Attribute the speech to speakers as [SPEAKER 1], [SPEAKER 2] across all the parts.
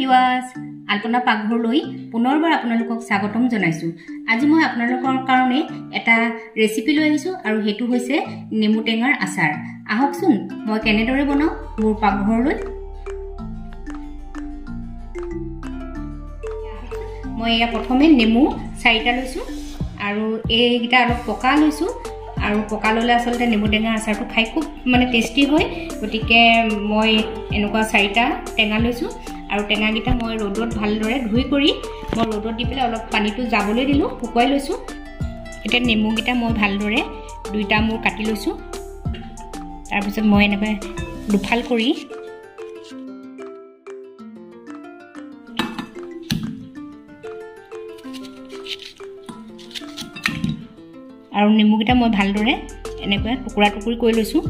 [SPEAKER 1] ভিৱাছ আল্পনা পাকঘৰলৈ পুনৰবাৰ আপোনালোকক স্বাগতম জনাইছোঁ। আজি মই আপোনালোকৰ কাৰণে এটা ৰেচিপি লৈ আহিছোঁ আৰু সেইটো হৈছে নেমু টেঙাৰ আচাৰ। আহকচোন মই কেনেদৰে বনাওঁ মোৰ পাকঘৰলৈ। মই এয়া প্ৰথমে নেমু চাৰিটা লৈছোঁ আৰু এইকেইটা অলপ পকা লৈছোঁ আৰু পকা ল'লে আচলতে নেমু টেঙা আচাৰটো খাই খুব মানে টেষ্টি হয়। গতিকে মই এনেকুৱা চাৰিটা টেঙা লৈছোঁ। আৰু টেঙাকেইটা মই ৰ'দত ভালদৰে ধুই কৰি মই ৰ'দত দি পেলাই অলপ পানীটো যাবলৈ দিলোঁ শুকুৱাই লৈছোঁ। এতিয়া নেমুকেইটা মই ভালদৰে দুইটা মোৰ কাটি লৈছোঁ। তাৰপিছত মই এনেকৈ দুফাল কৰি আৰু নেমুকেইটা মই ভালদৰে এনেকৈ টুকুৰা টুকুৰি কৰি লৈছোঁ।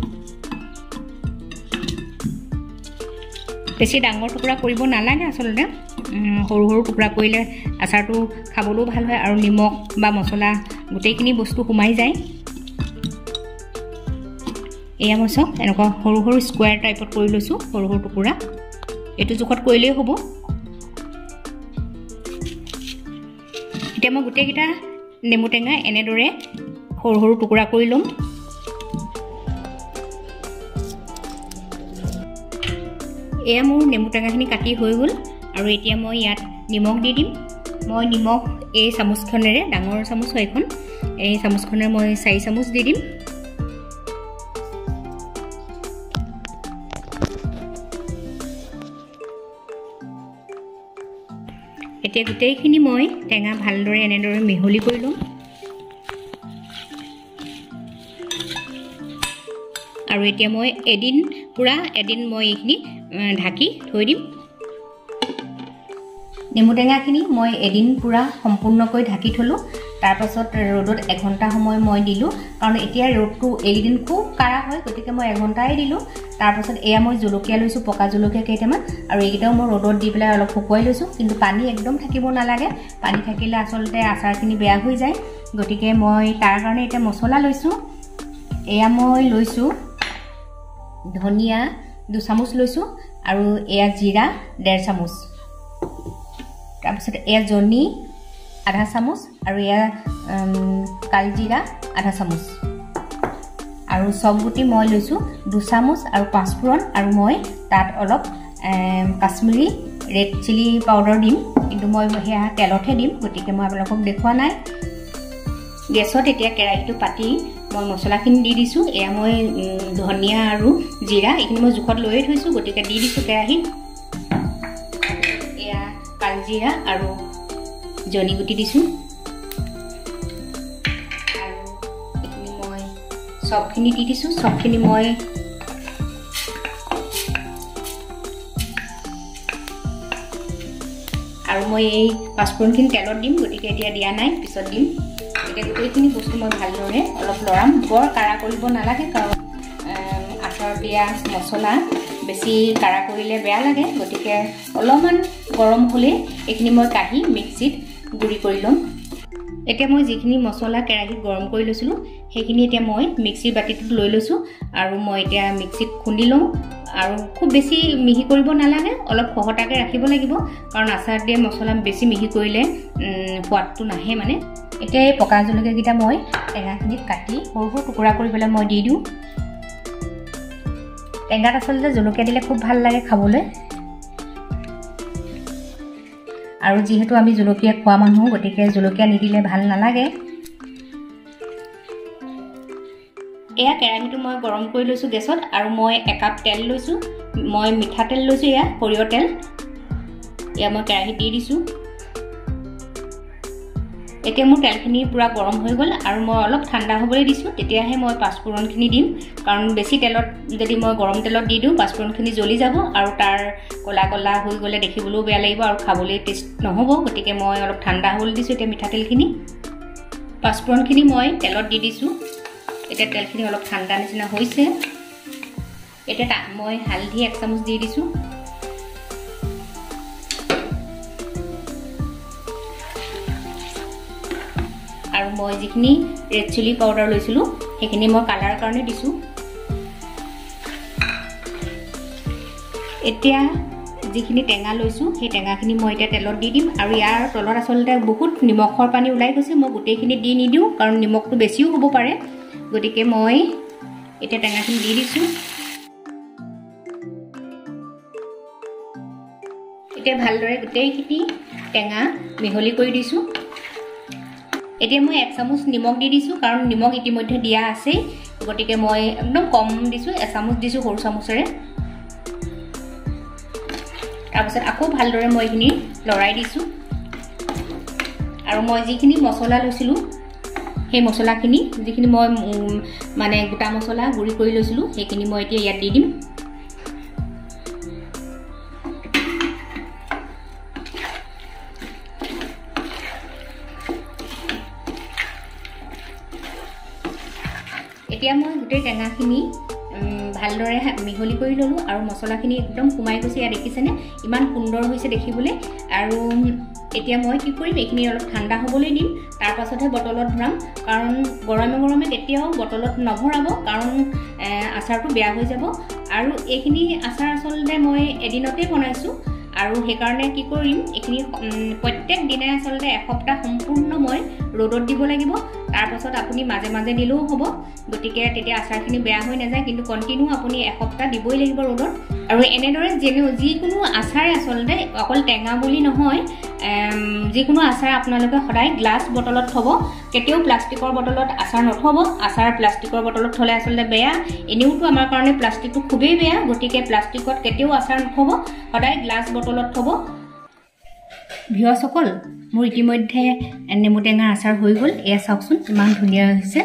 [SPEAKER 1] বেছি ডাঙৰ টুকুৰা কৰিব নালাগে আচলতে। সৰু সৰু টুকুৰা কৰিলে আচাৰটো খাবলৈও ভাল হয় আৰু নিমখ বা মছলা গোটেইখিনি বস্তু সোমাই যায়। এয়া মই চাওক এনেকুৱা সৰু সৰু স্কুৱাৰ টাইপত কৰি লৈছোঁ সৰু সৰু টুকুৰা। এইটো জোখত কৰিলেই হ'ব। এতিয়া মই গোটেইকেইটা নেমু টেঙা এনেদৰে সৰু সৰু টুকুৰা কৰি ল'ম। এয়া মোৰ নেমু টেঙাখিনি কাটি হৈ গ'ল। আৰু এতিয়া মই ইয়াত নিমখ দি দিম। মই নিমখ এই চামুচখনেৰে ডাঙৰ চামুচ হয় এইখন এই চামুচখনেৰে মই চাৰি চামুচ দি দিম। এতিয়া গোটেইখিনি মই টেঙা ভালদৰে এনেদৰে মিহলি কৰি ল'ম। আৰু এতিয়া মই এদিন পূৰা এদিন মই এইখিনি ঢাকি থৈ দিম। নেমু টেঙাখিনি মই এদিন পূৰা সম্পূৰ্ণকৈ ঢাকি থ'লোঁ। তাৰপাছত ৰ'দত এঘণ্টা সময় মই দিলোঁ। কাৰণ এতিয়া ৰ'দটো এইকেইদিন খুব কাঢ়া হয় গতিকে মই এঘণ্টাই দিলোঁ। তাৰপাছত এয়া মই জলকীয়া লৈছোঁ পকা জলকীয়া কেইটামান। আৰু এইকেইটাও মই ৰ'দত দি পেলাই অলপ শুকুৱাই লৈছোঁ। কিন্তু পানী একদম থাকিব নালাগে। পানী থাকিলে আচলতে আচাৰখিনি বেয়া হৈ যায়। গতিকে মই তাৰ কাৰণে এতিয়া মছলা লৈছোঁ। এয়া মই লৈছোঁ ধনিয়া দুচামুচ লৈছোঁ আৰু এয়া জিৰা ডেৰ চামুচ তাৰপিছত এয়া জনি আধা চামুচ আৰু এয়া কালজিৰা আধা চামুচ। আৰু চবগুটি মই লৈছোঁ দুচামুচ আৰু পাঁচফোৰণ আৰু মই তাত অলপ কাশ্মীৰী ৰেড চিলি পাউডাৰ দিম। কিন্তু মই সেয়া তেলতহে দিম গতিকে মই আপোনালোকক দেখুওৱা নাই। গেছত এতিয়া কেৰাহীটো পাতি মই মছলাখিনি দি দিছোঁ এয়া মই ধনিয়া আৰু জিৰা এইখিনি মই জোখত লৈয়ে থৈছোঁ গতিকে দি দিছোঁ কেৰাহীত। এয়া কালজিৰা আৰু জনি গুটি দিছোঁ। আৰু এইখিনি মই চবখিনি দি দিছোঁ চবখিনি মই আৰু মই এই পাঁচফোৰণখিনি তেলত দিম গতিকে এতিয়া দিয়া নাই পিছত দিম। গতিকে গোটেইখিনি বস্তু মই ভালদৰে অলপ লৰাম। বৰ কাঢ়া কৰিব নালাগে কাৰণ আচাৰ দিয়া মছলা বেছি কাঢ়া কৰিলে বেয়া লাগে। গতিকে অলপমান গৰম হ'লেই এইখিনি মই কাঢ়ি মিক্সিত গুড়ি কৰি ল'ম। এতিয়া মই যিখিনি মছলা কেৰাহীত গৰম কৰি লৈছিলোঁ সেইখিনি এতিয়া মই মিক্সিৰ বাতিটোত লৈ লৈছোঁ আৰু মই এতিয়া মিক্সিত খুন্দি লওঁ। আৰু খুব বেছি মিহি কৰিব নালাগে অলপ সহতাকৈ ৰাখিব লাগিব। কাৰণ আচাৰ দিয়া মছলা বেছি মিহি কৰিলে সোৱাদটো নাহে মানে। এতিয়া এই পকা জলকীয়াকেইটা মই টেঙাখিনিত কাটি সৰু সৰু টুকুৰা কৰি পেলাই মই দি দিওঁ। টেঙাত আচলতে জলকীয়া দিলে খুব ভাল লাগে খাবলৈ। আৰু যিহেতু আমি জলকীয়া খোৱা মানুহ গতিকে জলকীয়া নিদিলে ভাল নালাগে। এয়া কেৰাহীটো মই গৰম কৰি লৈছোঁ গেছত আৰু মই একাপ তেল লৈছোঁ। মই মিঠাতেল লৈছোঁ এয়া সৰিয়হ তেল। এয়া মই কেৰাহীত দি দিছোঁ। এতিয়া মোৰ তেলখিনি পূৰা গৰম হৈ গ'ল আৰু মই অলপ ঠাণ্ডা হ'বলৈ দিছোঁ। তেতিয়াহে মই পাঁচফোৰণখিনি দিম। কাৰণ বেছি তেলত যদি মই গৰম তেলত দি দিওঁ পাঁচফোৰণখিনি জ্বলি যাব আৰু তাৰ ক'লা ক'লা হৈ গ'লে দেখিবলৈও বেয়া লাগিব আৰু খাবলৈ টেষ্ট নহ'ব। গতিকে মই অলপ ঠাণ্ডা হ'বলৈ দিছোঁ এতিয়া মিঠাতেলখিনি পাঁচফোৰণখিনি মই তেলত দি দিছোঁ। এতিয়া তেলখিনি অলপ ঠাণ্ডা নিচিনা হৈছে। এতিয়া মই হালধি এক চামুচ দি দিছোঁ। আৰু মই যিখিনি ৰেড চিলি পাউডাৰ লৈছিলোঁ সেইখিনি মই কালাৰ কাৰণে দিছোঁ। এতিয়া যিখিনি টেঙা লৈছোঁ সেই টেঙাখিনি মই এতিয়া তেলত দি দিম। আৰু ইয়াৰ তলত আচলতে বহুত নিমখৰ পানী ওলাই গৈছে মই গোটেইখিনি দি নিদিওঁ কাৰণ নিমখটো বেছিও হ'ব পাৰে। গতিকে মই এতিয়া টেঙাখিনি দি দিছোঁ। এতিয়া ভালদৰে গোটেইখিনি টেঙা মিহলি কৰি দিছোঁ। এতিয়া মই এক চামুচ নিমখ দি দিছোঁ কাৰণ নিমখ ইতিমধ্যে দিয়া আছেই। গতিকে মই একদম কম দিছোঁ এচামুচ দিছোঁ সৰু চামুচেৰে। তাৰপিছত আকৌ ভালদৰে মই এইখিনি লৰাই দিছোঁ। আৰু মই যিখিনি মছলা লৈছিলোঁ সেই মছলাখিনি যিখিনি মই মানে গোটা মছলা গুড়ি কৰি লৈছিলোঁ সেইখিনি মই এতিয়া ইয়াত দি দিম। এতিয়া মই গোটেই টেঙাখিনি ভালদৰে মিহলি কৰি ল'লোঁ আৰু মছলাখিনি একদম সোমাই গৈছে ইয়াত দেখিছেনে? ইমান সুন্দৰ হৈছে দেখিবলৈ। আৰু এতিয়া মই কি কৰিম? এইখিনি অলপ ঠাণ্ডা হ'বলৈ দিম। তাৰপাছতহে বটলত ভৰাম। কাৰণ গৰমে গৰমে কেতিয়াও বটলত নভৰাব। কাৰণ আচাৰটো বেয়া হৈ যাব। আৰু এইখিনি আচাৰ আচলতে মই এদিনতেই বনাইছোঁ। আৰু সেইকাৰণে কি কৰিম? এইখিনি প্ৰত্যেক দিনাই আচলতে এসপ্তাহ সম্পূৰ্ণ মই ৰ'দত দিব লাগিব। তাৰপাছত আপুনি মাজে মাজে দিলেও হ'ব। গতিকে তেতিয়া আচাৰখিনি বেয়া হৈ নাযায় কিন্তু কণ্টিনিউ আপুনি এসপ্তাহ দিবই লাগিব ৰ'দত। আৰু এনেদৰে যেনে যিকোনো আচাৰে আচলতে অকল টেঙা বুলি নহয় যিকোনো আচাৰ আপোনালোকে সদায় গ্লাছ বটলত থ'ব। কেতিয়াও প্লাষ্টিকৰ বটলত আচাৰ নথ'ব। আচাৰ প্লাষ্টিকৰ বটলত থ'লে আচলতে বেয়া। এনেওতো আমাৰ কাৰণে প্লাষ্টিকটো খুবেই বেয়া। গতিকে প্লাষ্টিকত কেতিয়াও আচাৰ নথ'ব। সদায় গ্লাছ বটলত থ'ব। ভিউৱাৰ্ছসকল মোৰ ইতিমধ্যে নেমু টেঙা আচাৰ হৈ গ'ল। এয়া চাওকচোন ইমান ধুনীয়া হৈছে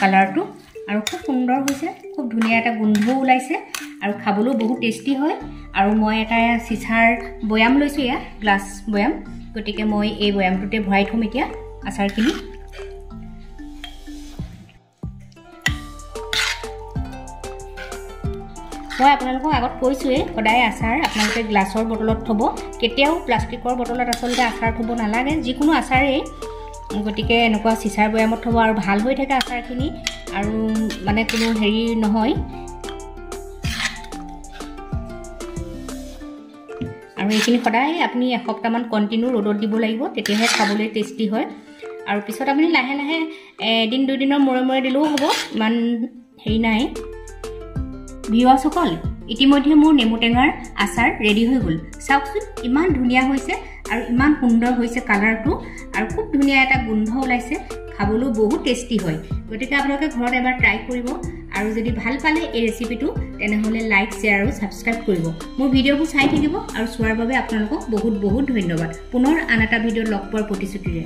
[SPEAKER 1] কালাৰটো। আৰু খুব সুন্দৰ হৈছে খুব ধুনীয়া এটা গোন্ধও ওলাইছে আৰু খাবলৈও বহুত টেষ্টি হয়। আৰু মই এটা চিচাৰ বৈয়াম লৈছোঁ ইয়াত গ্লাছ বৈয়াম। গতিকে মই এই বৈয়ামটোতে ভৰাই থ'ম এতিয়া আচাৰখিনি। মই আপোনালোকক আগত কৈছোঁৱেই সদায় আচাৰ আপোনালোকে গ্লাছৰ বটলত থ'ব। কেতিয়াও প্লাষ্টিকৰ বটলত আচলতে আচাৰ থ'ব নালাগে। যিকোনো আচাৰেই। গতিকে এনেকুৱা চিচাৰ বৈয়ামত থ'ব আৰু ভাল হৈ থাকে আচাৰখিনি। আৰু মানে কোনো হেৰি নহয়। আৰু এইখিনি সদায় আপুনি এসপ্তাহমান কণ্টিনিউ ৰ'দত দিব লাগিব। তেতিয়াহে খাবলৈ টেষ্টি হয়। আৰু পিছত আপুনি লাহে লাহে এদিন দুদিনৰ মূৰে মূৰে দিলেও হ'ব। ইমান হেৰি নাই। ভিউৱাৰ্ছসকল ইতিমধ্যে মোৰ নেমু টেঙাৰ আচাৰ ৰেডি হৈ গ'ল। চাওকচোন ইমান ধুনীয়া হৈছে আৰু ইমান সুন্দৰ হৈছে কালাৰটো আৰু খুব ধুনীয়া এটা গোন্ধ ওলাইছে। খাবলৈও বহুত টেষ্টি হয়। গতিকে আপোনালোকে ঘৰত এবাৰ ট্ৰাই কৰিব আৰু যদি ভাল পালে এই ৰেচিপিটো তেনেহ'লে লাইক শ্বেয়াৰ আৰু ছাবস্ক্ৰাইব কৰিব। মোৰ ভিডিঅ'বোৰ চাই থাকিব আৰু চোৱাৰ বাবে আপোনালোকক বহুত বহুত ধন্যবাদ। পুনৰ আন এটা ভিডিঅ'ত লগ পোৱাৰ প্ৰতিশ্ৰুতিৰে।